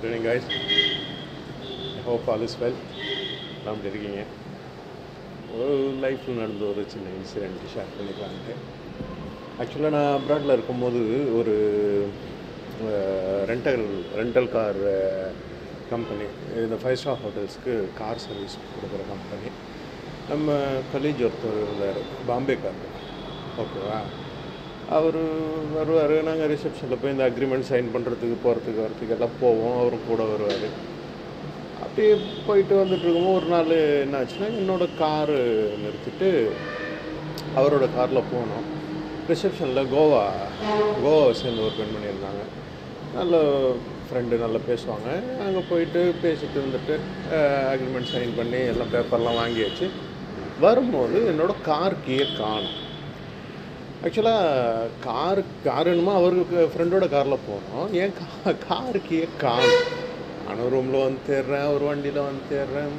Good evening guys. I hope all is well. எல்லாம் இருக்கீங்க. ஒரு லைஃப்பில் நடந்த ஒரு சின்ன இன்சிடெண்ட் ஷேர் பண்ணிக்கலான்ட்டு ஆக்சுவலாக நான் அப்ராடில் இருக்கும்போது ஒரு ரெண்டல் ரெண்டல் கார் கம்பெனி இந்த ஃபைவ் ஸ்டார் ஹோட்டல்ஸ்க்கு கார் சர்வீஸ் கொடுக்குற கம்பெனி நம்ம கலீஜ் ஒருத்தர் இருந்தார். பாம்பேக்கார் ஓகேவா அவர் வருவார். நாங்கள் ரிசப்ஷனில் போய் இந்த அக்ரிமெண்ட் சைன் பண்ணுறதுக்கு போகிறதுக்கு வரத்துக்கு எல்லாம் போவோம். அவரும் கூட வருவார். அப்படியே போயிட்டு வந்துட்டு இருக்கும்போது ஒரு நாள் என்ன ஆச்சுன்னா காரு நிறுத்திட்டு அவரோட காரில் போனோம். ரிசப்ஷனில் கோவா கோவாவை சேர்ந்து ஒரு பெண் பண்ணியிருந்தாங்க. நல்ல ஃப்ரெண்டு நல்லா பேசுவாங்க. அங்கே போயிட்டு பேசிட்டு வந்துட்டு அக்ரிமெண்ட் சைன் பண்ணி எல்லாம் பேப்பர்லாம் வாங்கியாச்சு. வரும்போது என்னோடய கார் கீயை காணும். ஆக்சுவலாக கார் கார் அவருக்கு ஃப்ரெண்டோட காரில் போனோம் ஏன் கா கார் ஏன் கார் ஆனால் ரூமில் வந்து தேடுறேன் ஒரு வண்டியில் வந்து தேடுறேன்.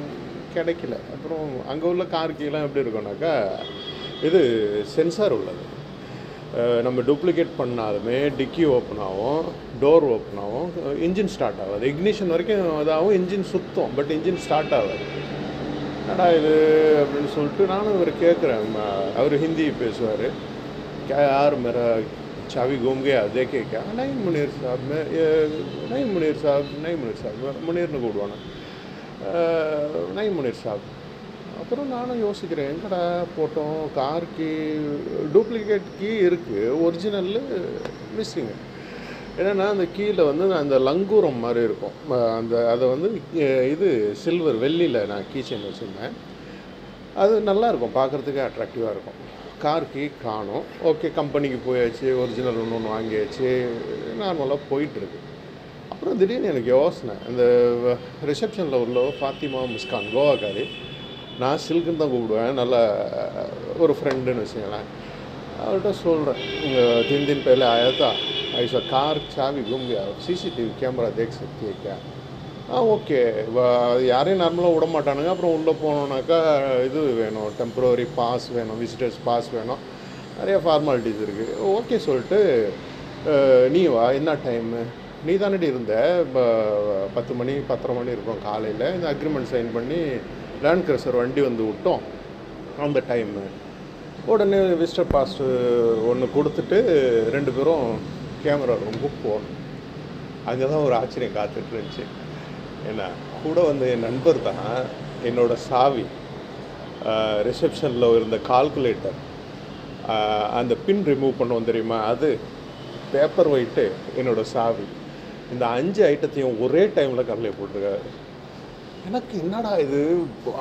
கிடைக்கல. அப்புறம் அங்கே உள்ள கார் எப்படி இருக்கும்னாக்கா இது சென்சார் உள்ளது. நம்ம டூப்ளிகேட் பண்ணாலுமே டிக்கி ஓப்பன் ஆகும் டோர் ஓப்பன் ஆகும் இன்ஜின் ஸ்டார்ட் ஆகாது. இக்னிஷன் வரைக்கும் இதாகும் இன்ஜின் சுத்தம் பட் இன்ஜின் ஸ்டார்ட் ஆகாது. என்னடா இது அப்படின்னு சொல்லிட்டு நானும் இவர் கேட்குறேன். அவர் ஹிந்தி பேசுவார். क्या यार मेरा चाबी घूम गया देखे क्या नहीं मुनीर साहब मैं ये नहीं मुनीर साहब नहीं मुनीर साहब முனீர்னு கூடுவானு नहीं முனீர் சாப் அப்புறம் நானும் யோசிக்கிறேன் எங்கடா போட்டோம் கார் கீ டூப்ளிகேட் கீ இருக்குது ஒரிஜினல் மிஸ்ஸிங்கு என்னென்னா அந்த கீழே வந்து அந்த லங்கூரம் மாதிரி இருக்கும் அஹ் அந்த அதை வந்து அஹ் இது சில்வர் வெள்ளியில் நான் கீ செயின் வச்சுருந்தேன் அது நல்லாயிருக்கும் பார்க்குறதுக்கு அட்ராக்டிவாக இருக்கும். கார் கீ காணும். ஓகே கம்பெனிக்கு போயாச்சு ஒரிஜினல் ஒன்று ஒன்று வாங்கியாச்சு நார்மலாக போயிட்டுருக்கு. அப்புறம் திடீர்னு எனக்கு யோசனை இந்த ரிசப்ஷனில் உள்ள ஃபாத்திமா முஸ்கான் கோவாக்காரி நான் சில்க்குன்னு தான் கூப்பிடுவேன் நல்லா ஒரு ஃப்ரெண்டுன்னு வச்சுங்களேன் அவர்கிட்ட சொல்கிறேன் இங்கே தின் தின் பேரில் ஆயா தான் ஐசா கார் சாவி கும் சிசிடிவி கேமரா தேக் சக்தி ஆ ஓகே. யாரையும் நார்மலாக விட மாட்டானுங்க. அப்புறம் உள்ளே போனோன்னாக்கா இது வேணும். டெம்ப்ரவரி பாஸ் வேணும். விசிட்டர்ஸ் பாஸ் வேணும். நிறைய ஃபார்மாலிட்டிஸ் இருக்குது ஓகே சொல்லிட்டு நீ வா. என்ன டைமு நீ தானடி இருந்த? ப- பத்து மணி பத்தரை மணி இருக்கும் காலையில். இந்த அக்ரிமெண்ட் சைன் பண்ணி லேண்ட் கிரஸர் வண்டி வந்து விட்டோம். அந்த டைமு உடனே விசிட்டர் பாஸ் ஒன்று கொடுத்துட்டு ரெண்டு பேரும் கேமரா ரூமுக்கு போகணும் அங்கே தான் ஒரு ஆச்சரியம் காத்துட்டு இருந்துச்சு. ஏன்னா கூட வந்த என் நண்பர் தான் என்னோட சாவி. ரிசப்ஷனில் இருந்த கால்குலேட்டர் அந்த பின் ரிமூவ் பண்ணுவோம் தெரியுமா? அது பேப்பர் ஒயிட்டு என்னோட சாவி. இந்த அஞ்சு ஐட்டத்தையும் ஒரே டைமில் கடலையை போட்டிருக்காரு. எனக்கு என்னடா இது?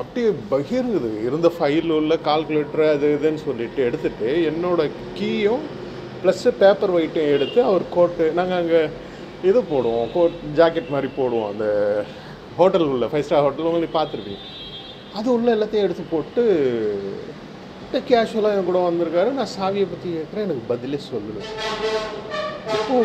அப்படியே பகிர்ங்குது இருந்த ஃபைல் உள்ள கால்குலேட்டர் அது இதுன்னு சொல்லிட்டு எடுத்துகிட்டு என்னோடய கீயும் ப்ளஸ்ஸு பேப்பர் ஒயிட்டையும் எடுத்து அவர் கோட்டு நாங்கள் அங்கே இது போடுவோம். கோட் ஜாக்கெட் மாதிரி போடுவோம். அந்த ஹோட்டல் உள்ள ஃபைவ் ஸ்டார் ஹோட்டல் உங்களுக்கு பார்த்துருப்பீங்க. அது உள்ள எல்லாத்தையும் எடுத்து போட்டு கேஷுவலாக என் கூட வந்திருக்காரு. நான் சாவியை பற்றி கேட்குறேன் எனக்கு பதிலே சொல்லலை. இப்போ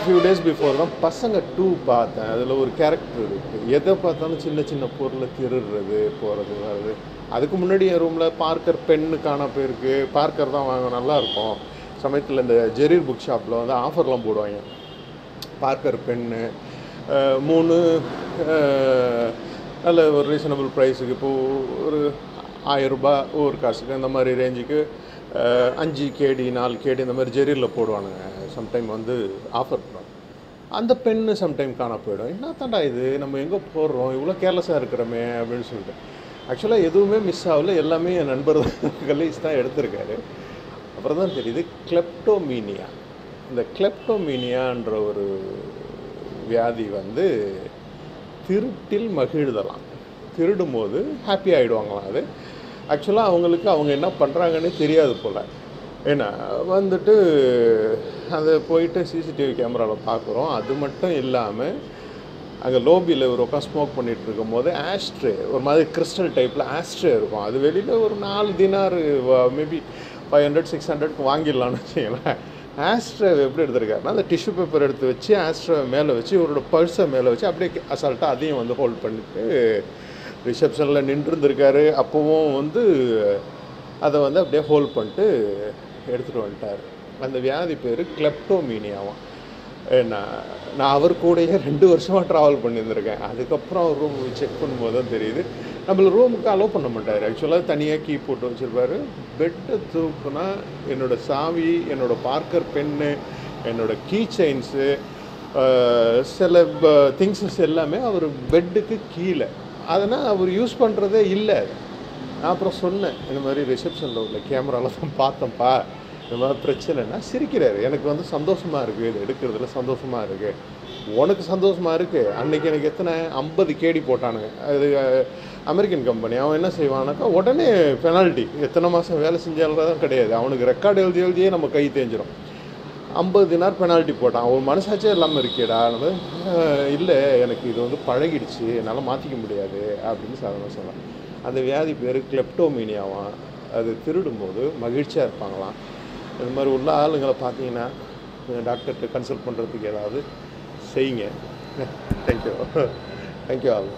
ஃபியூ டேஸ் பிஃபோர் தான் பசங்க டூ பார்த்தேன். அதில் ஒரு கேரக்டர் இருக்குது எதை பார்த்தாலும் சின்ன சின்ன பொருளை திருடுறது போகிறது வர்றது. அதுக்கு முன்னாடி என் ரூமில் பார்க்கர் பென்னு காண போயிருக்கு. பார்க்கர் தான் வாங்க நல்லாயிருக்கும் சமயத்தில் இந்த ஜெரீர் புக் ஷாப்பில் வந்து ஆஃபர்லாம் போடுவாங்க. பார்க்கர் பென்னு மூணு நல்ல ஒரு ரீசனபிள் ப்ரைஸுக்கு இப்போது ஒரு ஆயரூபா ஒரு காசுக்கு அந்த மாதிரி ரேஞ்சுக்கு அஞ்சு கேடி நாலு கேடி இந்த மாதிரி ஜெரியில் போடுவானுங்க. சம்டைம் வந்து ஆஃபர் பண்ணுவாங்க. அந்த பெண்ணு சம்டைம் காண போயிடும். என்ன தாண்டா இது? நம்ம எங்கே போடுறோம் இவ்வளோ கேர்லெஸ்ஸாக இருக்கிறோமே அப்படின்னு சொல்லிட்டு. ஆக்சுவலாக எதுவுமே மிஸ் ஆகல. எல்லாமே என் நண்பர்கள் கலீஸ் தான் எடுத்திருக்காரு. அப்புறம் தான் தெரியுது கிளெப்டோமீனியா இந்த கிளெப்டோமீனியான்ற ஒரு வியாதி வந்து திருட்டில் மகிழ்தலாம். திருடும் போது ஹாப்பி ஆகிடுவாங்களாம் அது ஆக்சுவலாக அவங்களுக்கு அவங்க என்ன பண்ணுறாங்கன்னு தெரியாது போல். ஏன்னா வந்துட்டு அதை போயிட்டு சிசிடிவி கேமராவில் பார்க்குறோம். அது மட்டும் இல்லாமல் அங்கே லோபியில் ஒரு உட்காந்து ஸ்மோக் பண்ணிட்டு இருக்கும்போது ஆஸ்ட்ரே ஒரு மாதிரி கிறிஸ்டல் டைப்பில் ஆஸ்ட்ரே இருக்கும். அது வெளியில் ஒரு நாலு தினார் மேபி ஃபைவ் ஹண்ட்ரட் சிக்ஸ் ஹண்ட்ரட்க்கு வாங்கிடலாம்னு வச்சுங்களேன் ஆஸ்ட்ராவை எப்படி எடுத்திருக்காருன்னா அந்த டிஷ்யூ பேப்பர் எடுத்து வச்சு ஆஸ்ட்ராவை மேலே வச்சு இவரோட பர்ஸை மேலே வச்சு அப்படியே அசால்ட்டாக அதையும் வந்து ஹோல்ட் பண்ணிட்டு ரிசப்ஷனில் நின்றுருந்துருக்காரு. அப்போவும் வந்து அதை வந்து அப்படியே ஹோல்ட் பண்ணிட்டு எடுத்துகிட்டு வந்துட்டார். அந்த வியாதி பேர் கிளப்டோமீனியாவும் நான் நான் அவர் கூடயே ரெண்டு வருஷமாக ட்ராவல் பண்ணியிருந்திருக்கேன். அதுக்கப்புறம் அவர் ரூம் செக் பண்ணும்போது தான் தெரியுது. நம்மள ரூமுக்கு அலோவ் பண்ண மாட்டார். ஆக்சுவலாக தனியாக கீ போட்டு வச்சுருப்பாரு. பெட்டை தூக்குனா என்னோடய சாவி என்னோடய பார்க்கர் பென்னு என்னோடய கீ செயின்ஸு சில திங்ஸஸ் எல்லாமே அவர் பெட்டுக்கு கீழே. அதனால் அவர் யூஸ் பண்ணுறதே இல்லை. நான் அப்புறம் சொன்னேன் இந்த மாதிரி ரிசப்ஷனில் உள்ள கேமராவில் தான் பார்த்தேன்ப்பா. இந்த மாதிரி பிரச்சனைனா சிரிக்கிறாரு. எனக்கு வந்து சந்தோஷமாக இருக்குது இது எடுக்கிறதுல சந்தோஷமாக இருக்குது உனக்கு சந்தோஷமாக இருக்குது அன்னைக்கு எனக்கு எத்தனை? ஐம்பது கேடி போட்டானுங்க. அது அமெரிக்கன் கம்பெனி. அவன் என்ன செய்வானாக்கா உடனே பெனால்ட்டி எத்தனை மாதம் வேலை செஞ்சாலும் கிடையாது. அவனுக்கு ரெக்கார்டு எழுதி எழுதியே நம்ம கை தேஞ்சிடும் ஐம்பது தினார் பெனால்ட்டி போட்டான். அவன் மனசாச்சே இல்லாமல் இருக்கேடா. இல்லை எனக்கு இது வந்து பழகிடுச்சு. என்னால் மாற்றிக்க முடியாது. அப்படின்னு சாதாரண சொன்னான் அந்த வியாதி பேர் கிளெப்டோமீனியாவாம் அது திருடும்போது மகிழ்ச்சியாக இருப்பாங்களாம். இந்த மாதிரி உள்ள ஆளுங்களை பார்த்தீங்கன்னா டாக்டர்கிட்ட கன்சல்ட் பண்ணுறதுக்கு ஏதாவது செய்யுங்க. தேங்க்யூ தேங்க்யூ ஆகும்